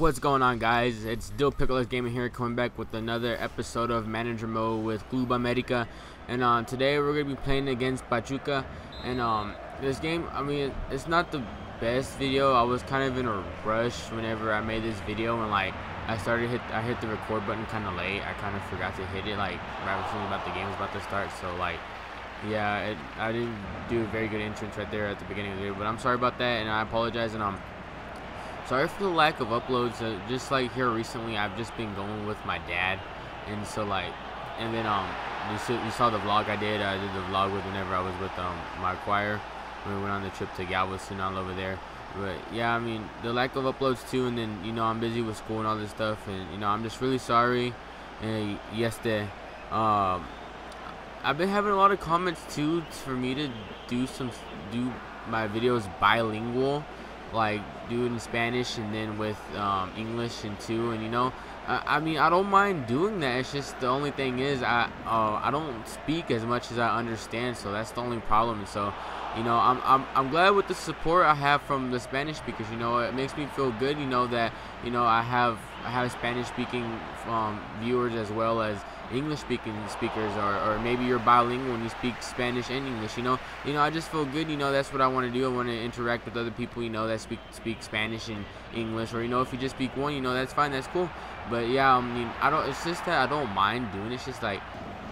What's going on guys? It's Dill Pickles Gaming here coming back with another episode of Manager Mode with Club America and um, today we're going to be playing against Pachuca and um, this game, I mean, it's not the best video. I was kind of in a rush whenever I made this video and like I started hit I hit the record button kind of late. I kind of forgot to hit it like right before about the game was about to start so like yeah, it, I didn't do a very good entrance right there at the beginning of the video, but I'm sorry about that and I apologize and um sorry for the lack of uploads. Uh, just like here recently, I've just been going with my dad, and so like, and then um, you saw, you saw the vlog I did. I did the vlog with whenever I was with um my choir. We went on the trip to Galveston all over there. But yeah, I mean the lack of uploads too, and then you know I'm busy with school and all this stuff, and you know I'm just really sorry. And yesterday, um, I've been having a lot of comments too for me to do some do my videos bilingual like do it in Spanish and then with um, English and two and you know I, I, mean I don't mind doing that. It's just the only thing is I uh, I don't speak as much as I understand so that's the only problem. So you know I'm, I'm, I'm glad with the support I have from the Spanish speakers you know it makes me feel good you know that you know I have I have Spanish speaking um, viewers as well as English speaking speakers or, or maybe you're bilingual and you speak Spanish and English you know. You know I just feel good you know that's what I want to do. I want to interact with other people you know that speak speak Spanish and English or you know if you just speak one you know that's fine that's cool. But yeah I mean I don't it's just that I don't mind doing it. it's just like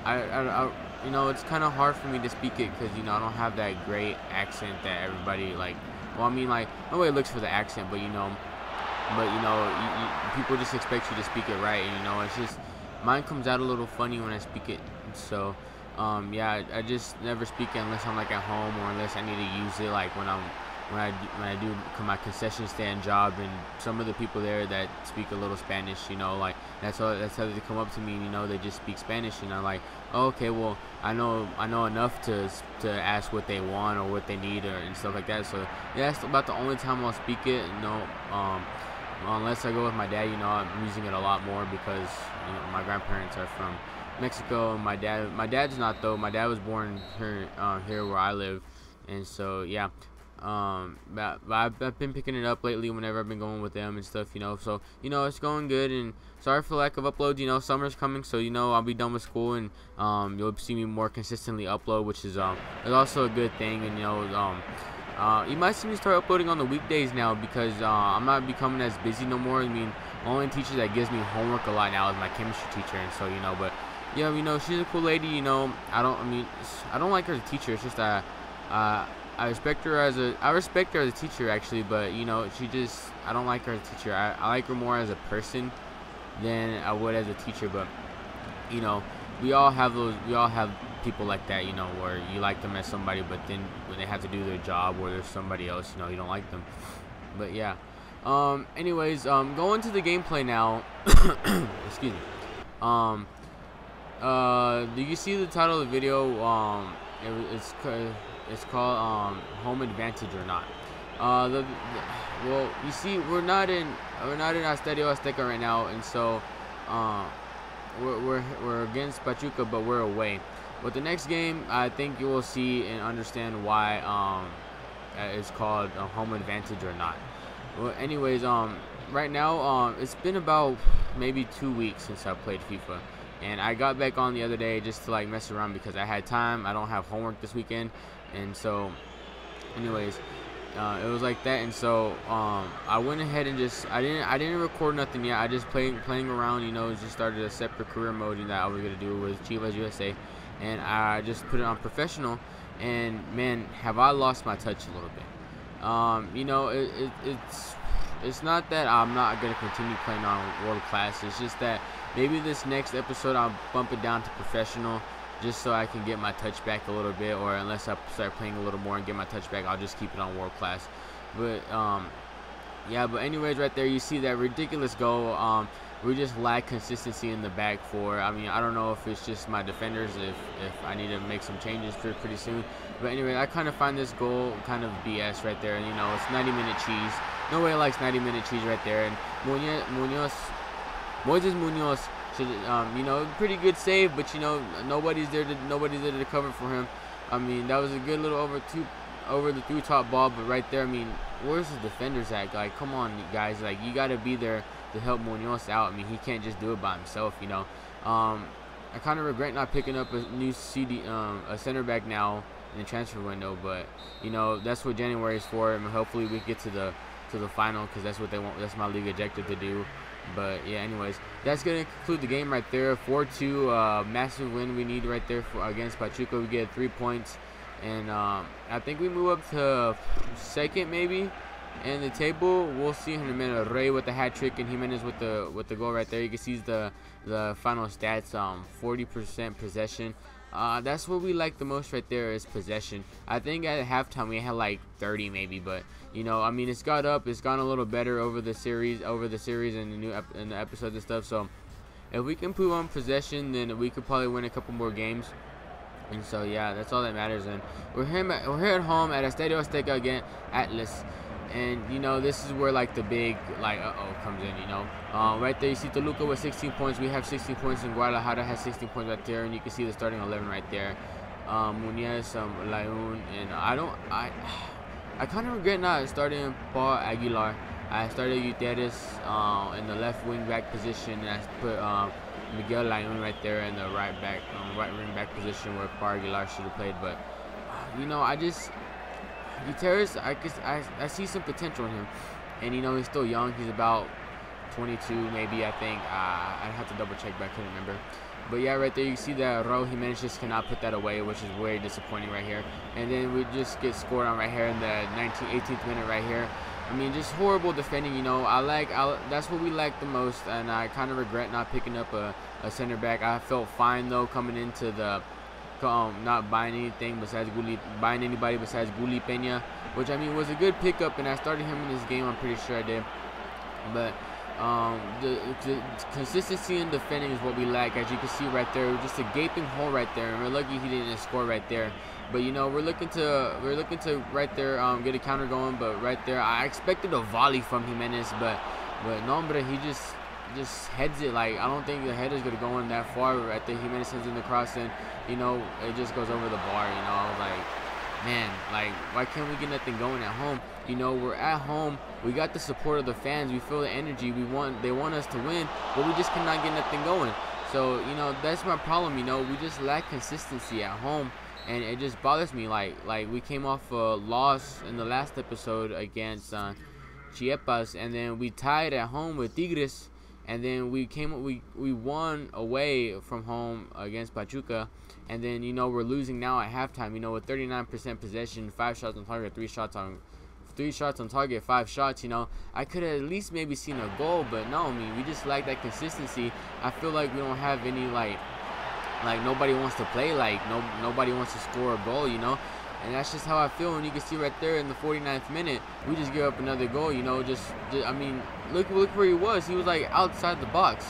I, I, I you know it's kind of hard for me to speak it because you know I don't have that great accent that everybody like well I mean like nobody looks for the accent but you know but you know you, you, people just expect you to speak it right and you know it's just mine comes out a little funny when I speak it. So, um, yeah, I, I, just never speak it unless I'm like at home or unless I need to use it like when I'm when I when I do my concession stand job and some of the people there that speak a little Spanish, you know, like that's how that's how they come up to me, and, you know, they just speak Spanish, and I'm like, oh, okay, well, I know I know enough to to ask what they want or what they need or and stuff like that. So yeah, that's about the only time I'll speak it. You know, um, unless I go with my dad, you know, I'm using it a lot more because you know, my grandparents are from Mexico. My dad, my dad's not though. My dad was born here, uh, here where I live, and so yeah. Um, but, but I've, I've, been picking it up lately whenever I've been going with them and stuff, you know. So you know, it's going good. And sorry for lack of uploads. You know, summer's coming, so you know I'll be done with school, and um, you'll see me more consistently upload, which is um, is also a good thing. And you know, um uh, you might see me start uploading on the weekdays now because uh, I'm not becoming as busy no more. I mean, only teacher that gives me homework a lot now is my chemistry teacher, and so you know. But yeah, you know, she's a cool lady. You know, I don't. I mean, I don't like her as a teacher. It's just that uh, I respect her as a. I respect her as a teacher actually, but you know, she just. I don't like her as a teacher. I, I like her more as a person than I would as a teacher. But you know, we all have those. We all have people like that, you know, where you like them as somebody, but then when they have to do their job or there's somebody else, you know, you don't like them. But yeah. Um, anyways, um, going to the gameplay now. Excuse me. Um, uh, do you see the title of the video? Um, it, it's it's called um, Home Advantage or not. Uh, the, the, well, you see, we're not in we're not in Estadio Azteca right now, and so uh, we're, we're we're against Pachuca, but we're away. But the next game, I think you will see and understand why um, it's called a home advantage or not. Well, anyways, um, right now, um, it's been about maybe two weeks since I played FIFA, and I got back on the other day just to like mess around because I had time. I don't have homework this weekend, and so, anyways, uh, it was like that, and so um, I went ahead and just I didn't I didn't record nothing yet. I just playing playing around, you know, just started a separate career mode that I was gonna do with Chivas USA and I just put it on professional. And man have I lost my touch a little bit. Um, you know it, it, it's it's not that I'm not gonna continue playing on world class. It's just that maybe this next episode I'll bump it down to professional just so I can get my touch back a little bit or unless I start playing a little more and get my touch back I'll just keep it on world class but um, yeah but anyways right there you see that ridiculous goal um, we just lack consistency in the back four. I mean, I don't know if it's just my defenders, if if I need to make some changes pretty, pretty soon. But anyway, I kind of find this goal kind of BS right there. You know, it's 90 minute cheese. Nobody likes 90 minute cheese right there. And Munoz, Munoz Moises Munoz should, um, you know, pretty good save, but you know, nobody's there to nobody's there to cover for him. I mean, that was a good little over two over the through top ball, but right there, I mean, where's the defenders at? Like, come on, guys, like you got to be there to help Munoz out. I mean, he can't just do it by himself, you know. Um, I kind of regret not picking up a new CD, um, a center back now in the transfer window, but you know that's what January is for, and hopefully we get to the to the final because that's what they want. That's my league objective to do. But yeah, anyways, that's gonna conclude the game right there. 4-2, uh, massive win we need right there for against Pachuca. We get three points, and um, I think we move up to second maybe in the table. We'll see in a minute. Rey with the hat trick and Jimenez with the with the goal right there. You can see the the final stats. Um, 40% possession. Uh, that's what we like the most right there is possession. I think at halftime we had like 30 maybe, but you know, I mean, it's got up, it's gone a little better over the series, over the series and the new ep and the episodes and stuff. So if we can improve on possession, then we could probably win a couple more games. And so yeah, that's all that matters. And we're here, we're here at home at Estadio Azteca again, Atlas. And you know, this is where like the big like uh oh comes in. You know, uh, right there you see Toluca with 16 points. We have 16 points, and Guadalajara has 16 points right there, and you can see the starting 11 right there. Um, Muniz, um, and I don't I. I kind of regret not starting Paul Aguilar. I started Gutierrez uh, in the left wing back position, and I put um, Miguel Layun right there in the right back, um, right wing back position where Paul Aguilar should have played. But you know, I just Gutierrez, I I, I see some potential in him, and you know he's still young. He's about 22, maybe I think. Uh, I have to double check, but I couldn't remember. But yeah, right there you see that Raul Jimenez just cannot put that away, which is very disappointing right here. And then we just get scored on right here in the 19th, 18th minute right here. I mean, just horrible defending. You know, I like I, that's what we like the most, and I kind of regret not picking up a, a center back. I felt fine though coming into the um, not buying anything besides Guli, buying anybody besides Guli Pena, which I mean was a good pickup, and I started him in this game. I'm pretty sure I did, but um, the, the, consistency in defending is what we lack, as you can see right there. Just a gaping hole right there, and we're lucky he didn't score right there. But you know, we're looking to we're looking to right there um, get a counter going. But right there, I expected a volley from Jimenez, but but no, but he just just heads it. Like I don't think the head is gonna go in that far. Right there, Jimenez sends in the cross, and you know it just goes over the bar. You know, like man, like why can't we get nothing going at home? You know, we're at home. We got the support of the fans. We feel the energy. We want they want us to win, but we just cannot get nothing going. So you know that's my problem. You know, we just lack consistency at home, and it just bothers me. Like like we came off a loss in the last episode against uh, Chiapas, and then we tied at home with Tigres and then we came we we won away from home against Pachuca. And then you know we're losing now at halftime you know with 39% possession five shots on target three shots on three shots on target five shots you know. I could have at least maybe seen a goal but no I mean we just lack that consistency. I feel like we don't have any like like nobody wants to play like no nobody wants to score a goal you know and that's just how I feel. And you can see right there in the 49th minute, we just give up another goal. You know, just, just I mean, look look where he was. He was like outside the box,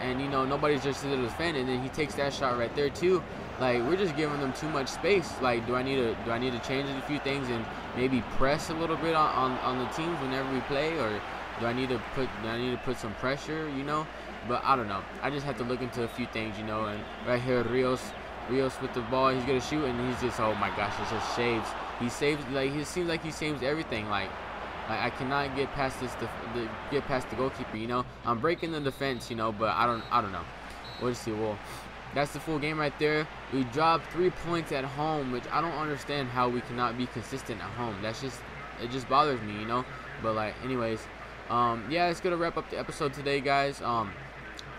and you know nobody's just to defend. And then he takes that shot right there too. Like we're just giving them too much space. Like, do I need to do I need to change a few things and maybe press a little bit on, on, on the teams whenever we play, or do I need to put do I need to put some pressure? You know, but I don't know. I just have to look into a few things. You know, and right here Rios Rios with the ball. He's gonna shoot, and he's just oh my gosh, it just saves. He saves like he seems like he saves everything. Like, I cannot get past this, the, get past the goalkeeper. You know, I'm breaking the defense. You know, but I don't, I don't know. We'll see. Well, that's the full game right there. We dropped three points at home, which I don't understand how we cannot be consistent at home. That's just, it just bothers me. You know. But like, anyways, um, yeah, it's gonna wrap up the episode today, guys. Um,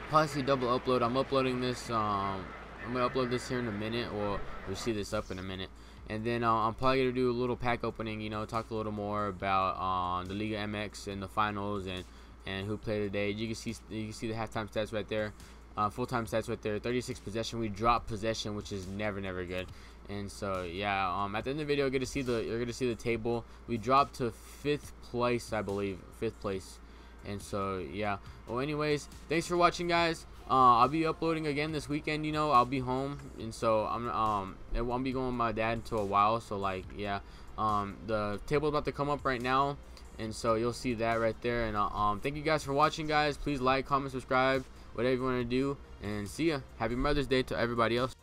plus possibly double upload. I'm uploading this um I'm gonna upload this here in a minute, or we'll see this up in a minute. And then uh, I'm probably gonna do a little pack opening. You know, talk a little more about uh, the Liga MX and the finals and and who played today. You can see you can see the halftime stats right there. Uh, full-time stats right there 36 possession we dropped possession which is never never good and so yeah um at the end of the video you're gonna see the you're gonna see the table we dropped to fifth place i believe fifth place and so yeah well anyways thanks for watching guys uh, I'll be uploading again this weekend. You know, I'll be home, and so I'm um, I won't be going with my dad until a while. So like, yeah, um, the table's about to come up right now, and so you'll see that right there. And uh, um, thank you guys for watching, guys. Please like, comment, subscribe, whatever you want to do, and see ya. Happy Mother's Day to everybody else.